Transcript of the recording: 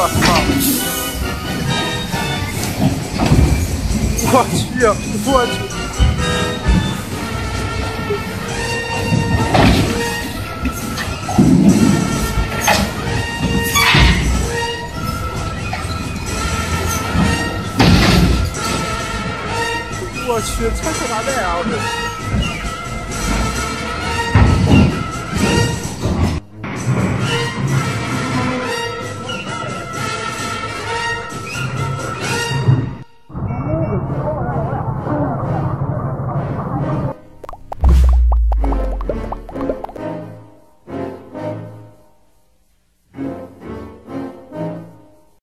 我操，我去，我去，我去，踩错炸弹啊，我这。